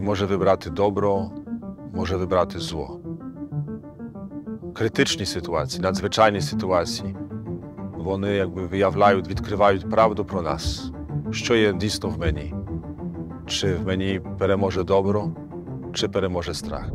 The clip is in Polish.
może wybrać dobro, może wybrać zło. Krytycznej sytuacji, nadzwyczajnej sytuacji, one jakby wyjawiają, odkrywają prawdę pro nas, co jest w menu. Czy w menu pere może dobro, czy pere może strach.